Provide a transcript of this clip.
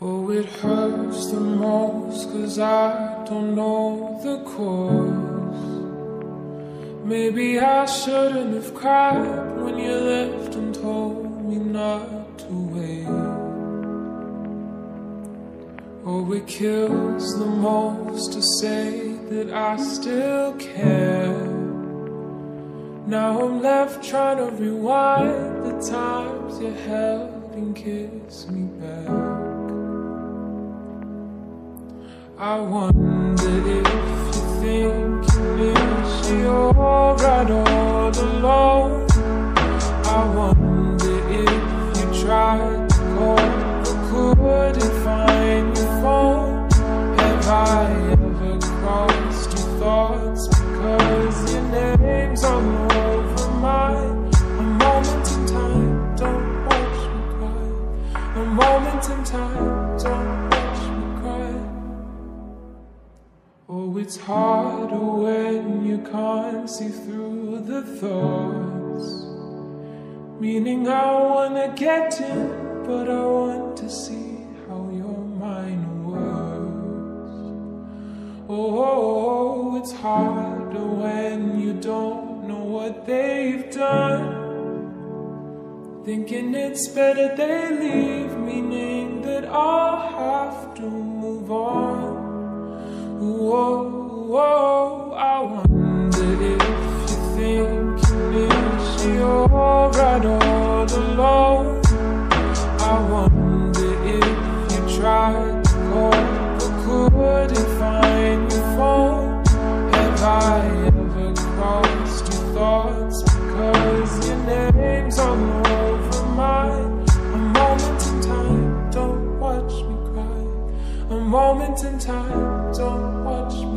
Oh, it hurts the most cause I don't know the cause. Maybe I shouldn't have cried when you left and told me not to wait. Oh, it kills the most to say that I still care. Now I'm left trying to rewind the times you held and kissed me back. I wonder if you think you're right all alone. I wonder if you tried to call but couldn't find your phone. Have I ever crossed your thoughts because your name's all over mine? A moment in time, don't watch me cry. A moment in time, don't it's harder when you can't see through the thoughts. Meaning I wanna get in, but I want to see how your mind works. Oh, it's harder when you don't know what they've done. Thinking it's better they leave, meaning that I'll have to move on. You're right all alone. I wonder if you tried to call but couldn't find your phone. Have I ever crossed your thoughts because your name's all over mine? A moment in time, don't watch me cry. A moment in time, don't watch me